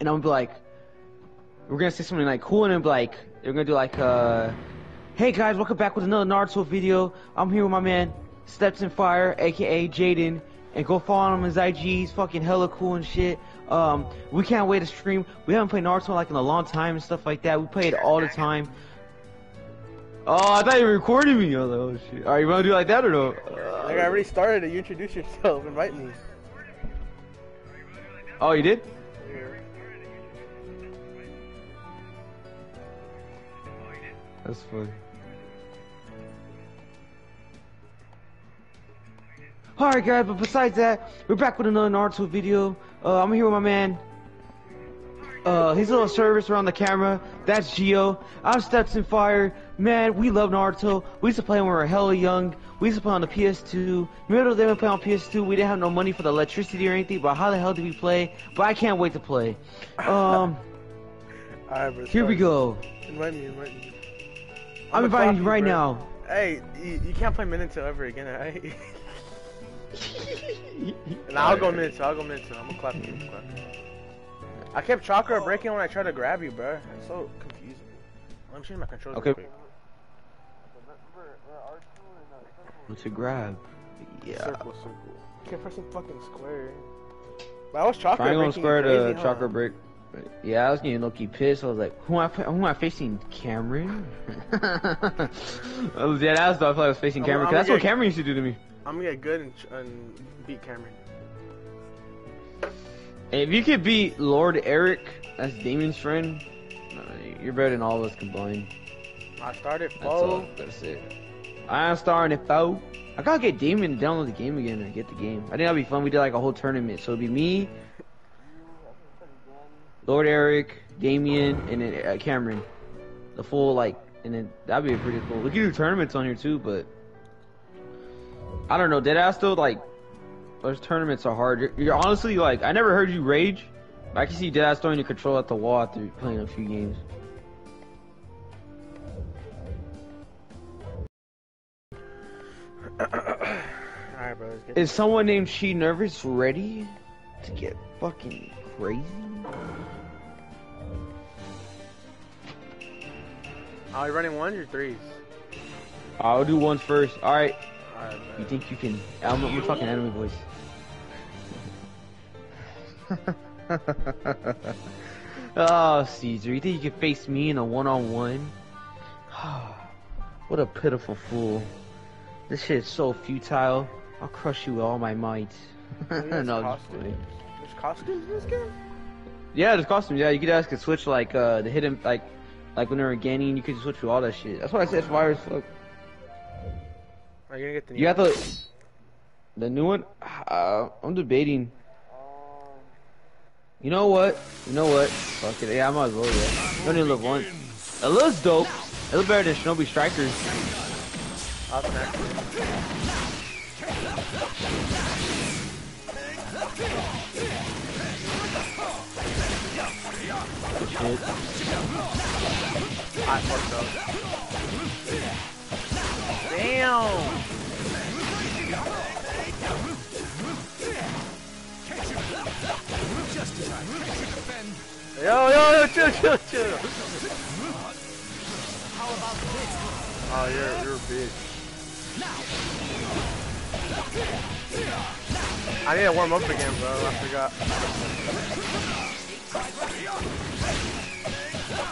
and I'm gonna be like, we're gonna say something like cool, and then be like, they're gonna do like, uh, hey guys, welcome back with another Naruto video. I'm here with my man Steps in Fire, aka Jaden, and go follow him on his IG. He's fucking hella cool and shit. Um, we can't wait to stream. We haven't played Naruto like in a long time and stuff like that. We play it all the time. Oh, I thought you were recording me. Like, oh shit. Alright, you wanna do it like that or no? Like I already started it. You introduce yourself. Invite me. Oh, you did? That's funny. Alright guys, but besides that, we're back with another Naruto video. Uh, I'm here with my man. Uh, his little service around the camera. That's Geo. I'm Steps in Fire. Man, we love Naruto. We used to play when we were hella young. We used to play on the PS2. Remember they would play on PS2? We didn't have no money for the electricity or anything, but how the hell did we play? But I can't wait to play. Um, here we go. Invite me. Invite me. I'm I'ma inviting you right bro. now. Hey, you, you can't play Minato ever again, alright? and I'll go Minato. I'll go Minato. I'm gonna clap you. I'm clap. I kept chakra oh. breaking when I tried to grab you, bro. It's so confusing. Let me change my controls Okay. quick. What's a grab? Yeah. Circle, circle. You can't press the fucking square. But I was chakra Triangle breaking square to crazy, huh? chakra break. Yeah, I was getting low key pissed. I was like, who am I, who am I facing? Cameron? I was dead ass though. I thought I was facing Cameron. 'cause I'm that's what Cameron used to do to me. I'm gonna get good and, and beat Cameron. If you could beat Lord Eric, that's Damon's friend, you're better than all of us combined. I started That's all. foe. That's it. I'm starting to foe. I gotta get Damon to download the game again and get the game. I think that'd be fun. We did like a whole tournament, so it'd be me, Lord Eric, Damien, and then uh, Cameron. The full like, and then that'd be a pretty cool. We could do tournaments on here too, but I don't know. Deadass though, like those tournaments are hard. You're, you're honestly like, I never heard you rage. But I can see Deadass throwing your control at the wall after playing a few games. Alright, bro. Is someone named She Nervous ready to get fucking crazy? Are you running ones or threes? I'll do one first. Alright, Alright, you think you can? I'm, I'm fucking enemy voice. oh, Caesar, you think you can face me in a one-on-one? what a pitiful fool. This shit is so futile. I'll crush you with all my might. No, I'm costumes. There's costumes in this game? Yeah, there's costumes. Yeah, you could ask to switch like uh the hidden like like when they're Ganning, you could switch through all that shit. That's why I said it's fire as fuck. Are you gonna get the new You got the the new one. Uh, I'm debating. You know what? You know what? Fuck it. Yeah, I might as well. Yeah. You only live once. It looks dope. It looks better than Shinobi Strikers. I'll Damn! Yo, yo, yo, chill, chill, chill. Oh, you're, you're a bitch. I need to warm up again, bro. I forgot.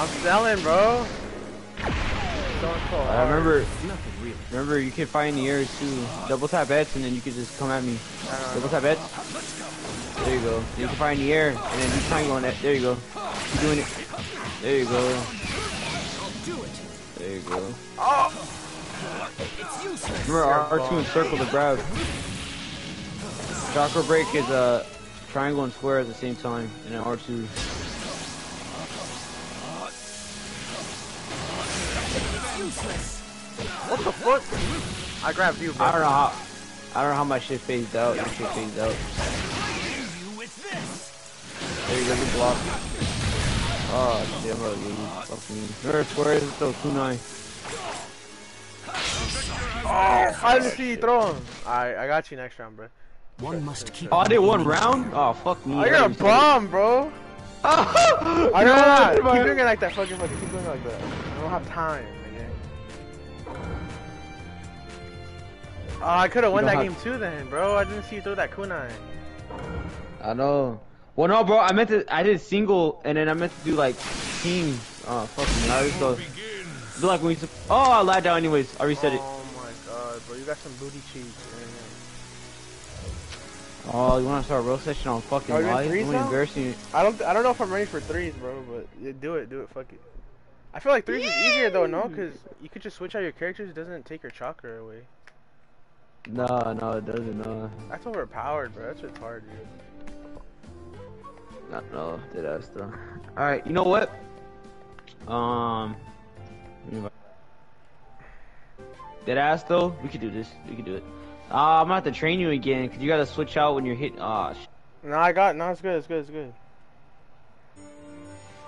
I'm selling, bro. Going so I hard. remember. Remember, you can find the air too. Double tap X and then you can just come at me. Double tap X. There you go. You can find the air and then do triangle on that. There you go. Keep doing it. There you go. There you go. Remember R2 and circle to grab. Chakra break is a. Uh, triangle and square at the same time and an R2. What the fuck? I grabbed you, bro. I don't know how. I don't know how my shit phased out. Your shit phased out. There you go, you block. Oh shit, bro, you fuck me. Remember square is still kunai. Oh, I didn't see you throw him. I I got you next round, bro. One must keep. Oh, I did one round? Oh fuck me. I you're a bomb, bro. Oh, I don't know. Keep know. doing it like that, fucking fucking. Keep doing it like that. I don't have time, Oh, I could have won that have- game too, then, bro. I didn't see you throw that kunai. I know. Well, no, bro. I meant to. I did single, and then I meant to do like teams. Oh, fuck me. I just. Do like when we. Oh, I lied down anyways. I reset it. Oh my god, bro, you got some booty cheeks. Oh, you want to start a roast session on fucking Are you in live? threes I'm embarrassing. I don't, I don't know if I'm ready for threes, bro, but do it, do it, fuck it. I feel like threes is easier though, no? Cause you could just switch out your characters. It doesn't take your chakra away. No, no, it doesn't. No, That's overpowered, bro. That's what's hard, dude. not no. Did I still? All right. You know what? Um. Dead ass though. We could do this. We could do it. Uh, I'm gonna have to train you again because you gotta switch out when you're hit. Ah, sh- No, I got. No, it's good. It's good. It's good.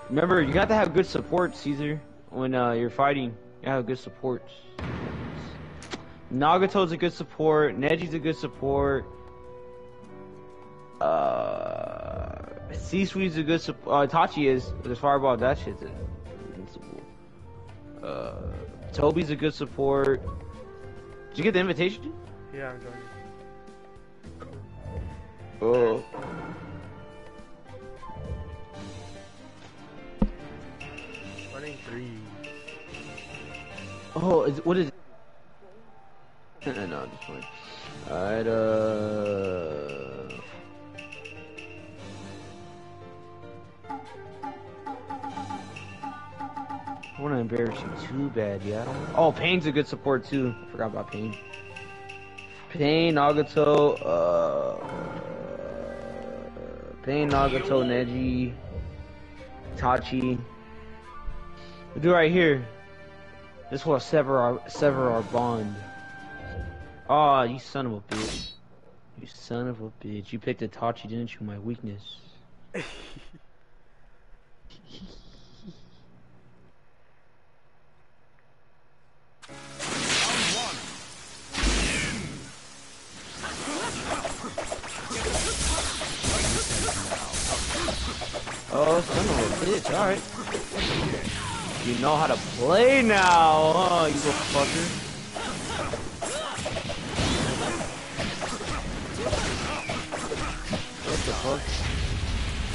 remember you got to have good support, Caesar. When uh, you're fighting, you have good support. Nagato's a good support. Neji's a good support. Uh, C-Suite's a good support. Uh, Tachi is. But his fireball, that shit's invincible. Uh, Toby's a good support. Did you get the invitation? Yeah, I'm joining. Oh. Running three. Oh, is, what is it? No, no, just fine. Alright, uh... I want to embarrass you too bad, yeah. I don't- Oh, Pain's a good support too. I forgot about Pain. Pain, Nagato, uh... Pain, Nagato, Neji, Tachi. We do right here. This will sever our sever our bond. Oh, you son of a bitch. You son of a bitch. You picked Itachi, didn't you? My weakness. Oh, son of a bitch. Alright. You know how to play now, huh, you little fucker.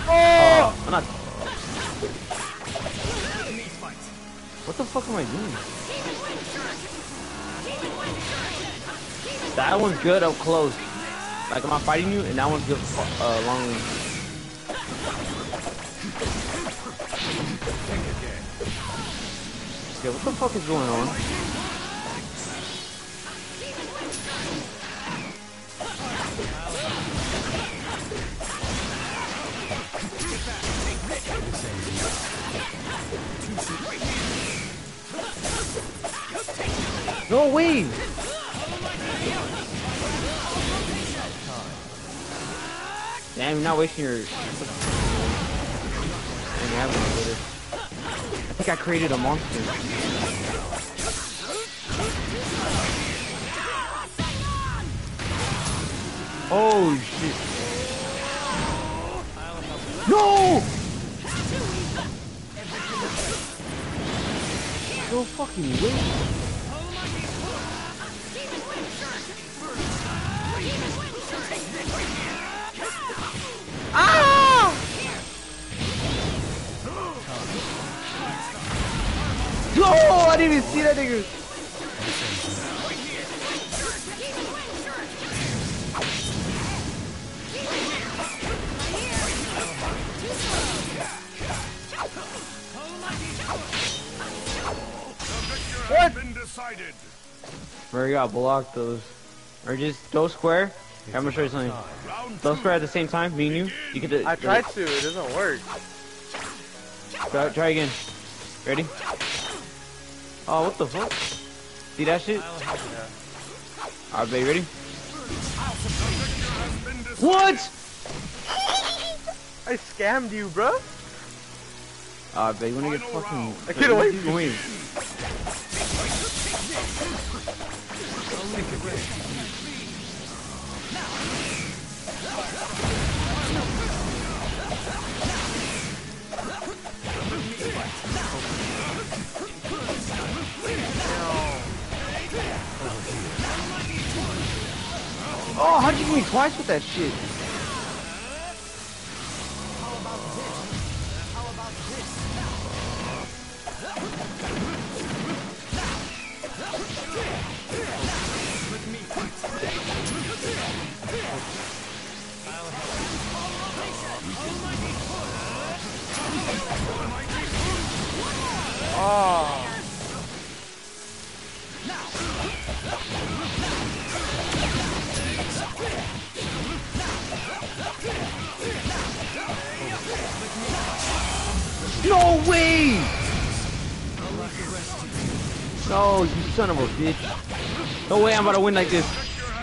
Oh, I'm not. What the fuck am I doing? That one's good up close. Like, I'm I fighting you? And that one's good uh, long range. Okay, what the fuck is going on? No way! Damn, you're not wasting your. I think I created a monster. Oh shit. No! No fucking way. Ah! No! I didn't even see that nigga. What? Been decided. You got block those. Or just go square. I'm gonna show you something. Those square at the same time, me and you. You could. I tried to, it doesn't work. Try, try again. Ready? Oh, what the fuck? See that shit? Yeah. Alright, baby, ready? What? I scammed you, bro. Alright, baby, you wanna get fucking. I get away from Wait. Oh, how'd you get me twice with that shit? Son of a bitch. No way I'm about to win like this.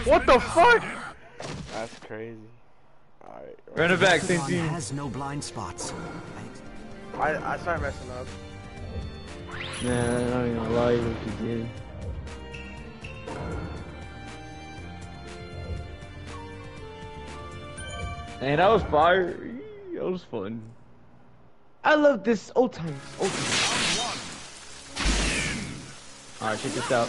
What the fuck? That's crazy. Alright. Run it back, same Python team. has no blind spots. I, I started messing up. Nah, I'm not even gonna lie, what you did. Man, that was fire. That was fun. I love this old times. Old times. Alright, check this out.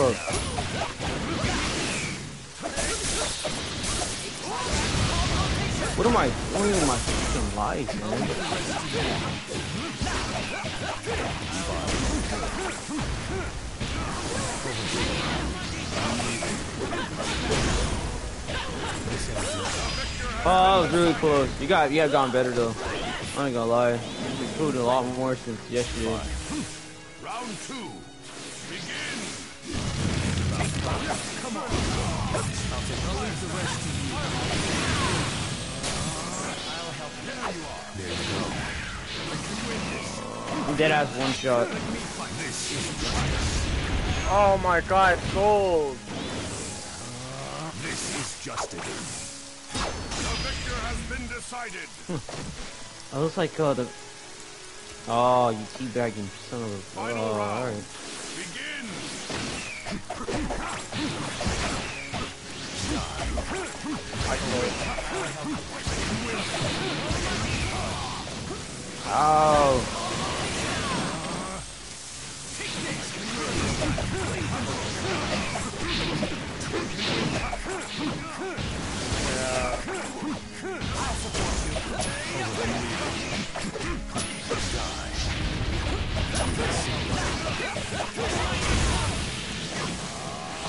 Up. What am I doing with my fucking life, man? Oh, that was really close. You got, you have gone better though. I ain't gonna lie. You've improved a lot more since yesterday. Round two. Begin. Dead ass one shot. Oh my god, gold. This is justice. The victor has been decided. Oh, looks like uh, the. Oh, you teabagging son of a. Oh, alright. Oh.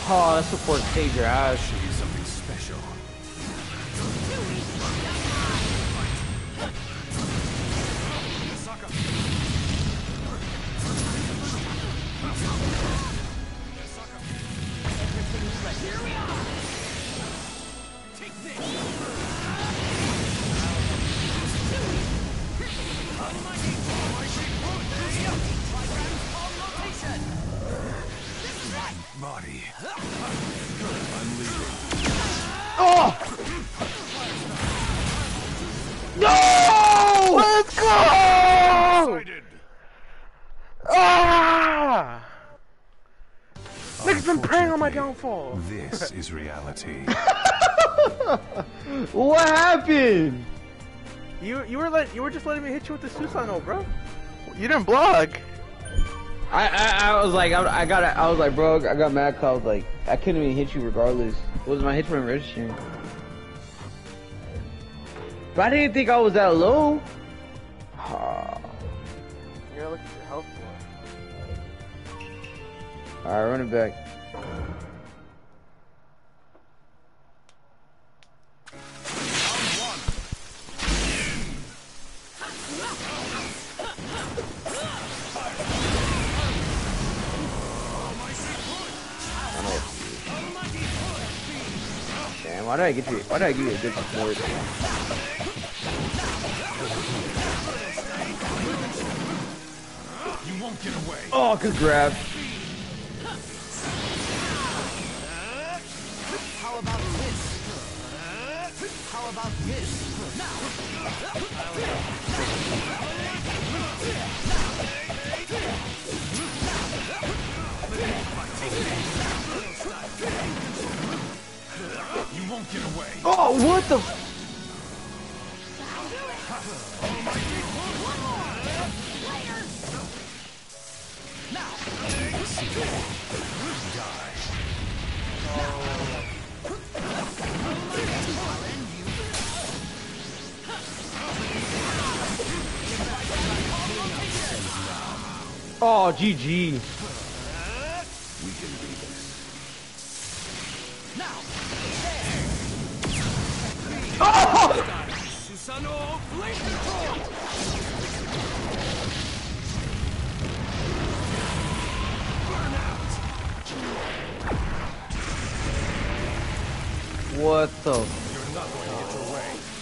Oh, that support saved your ass. Downfall. This is reality. What happened? You you were let you were just letting me hit you with the Susano, bro. You didn't block. I, I, I was like, I, I got, I was like, bro, I got mad 'cause I was like, I couldn't even hit you regardless. It was my hit from registering. But I didn't think I was that low. Ah. You gotta look at your health more. Alright, run it back. Why did I get you? Why did I give you a good support? You won't get away. Oh, good grab. How about this? How about this? You won't get away. Oh, what the? Oh, GG. What the?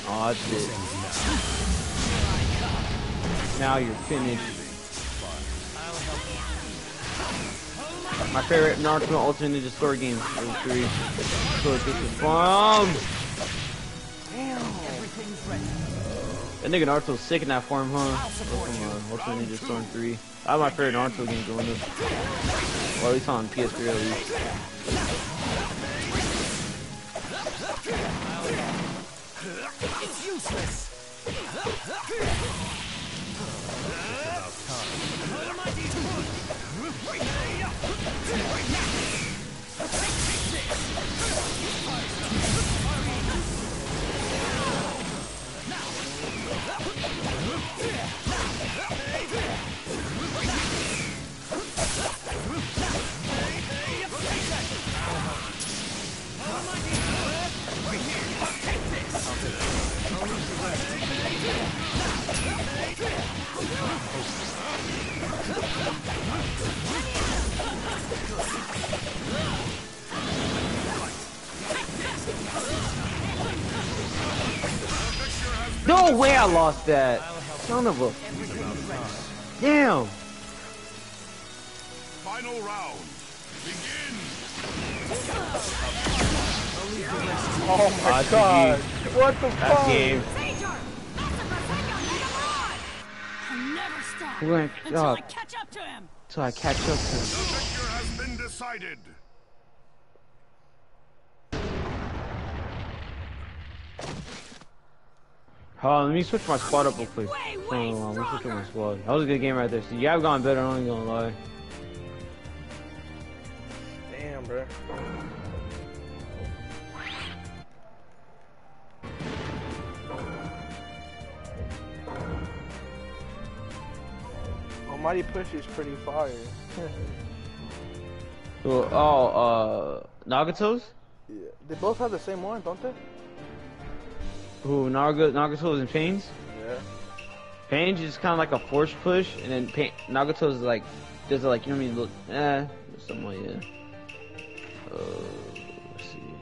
Oh, that's it. Now you're finished. My favorite Naruto Ultimate Ninja Storm game. Those three. So this is bomb. Everything's ready. That nigga Naruto's sick in that form, huh? From uh, Ultimate Ninja Storm 3. That's my favorite Naruto game going up. Or at least on PS3 at least. No way I lost that. Son of a. Damn. Final round. Begin. Oh my god. What the That fuck? game. Major! That's the Berserker! Leave him alive! I'll never We're gonna- until. I catch up to him! So I catch up to him. The victor has been decided. Hold on, let me switch my squad up real quick. Way, Hold way on, let me switch up my squad. That was a good game right there. So you have gone better, I'm not gonna lie. Damn, bro. Almighty Push is pretty fire. Well, oh, uh, Nagato's? yeah. They both have the same one, don't they? Who, Naga, Nagato's and Pains? Yeah. Pains is kind of like a force push, and then Pain, Nagato's like, does it like, you know what I mean? Look, eh, something like that. Uh, let's see.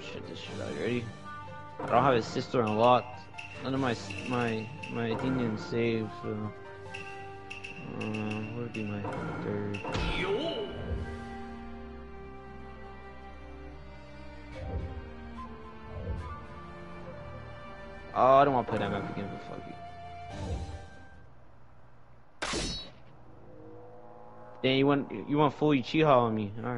Shit this shit out, you ready? I don't have his sister unlocked. None of my, my, my thing didn't save, so. Um, what would be my third? Oh, I don't want to play that map again, but fuck it. Then you want you want full Uchiha on me? All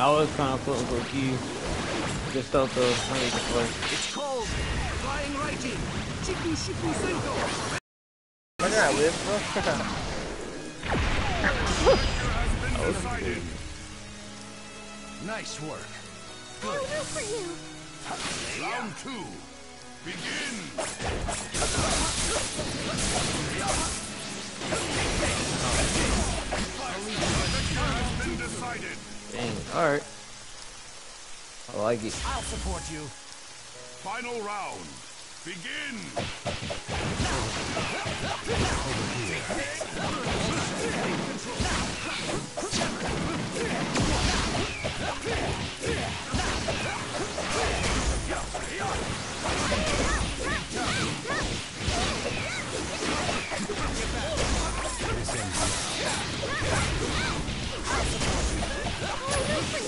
That was kind of close for key. Just felt the money to play. It's cold. Flying righty. Chiku Shiku Senko. Where did I live, bro? Has been decided. Nice work. I'll root for you. Round two. Begin. Victor has been decided. Dang. All right. I like it. I'll support you. Final round. Begin.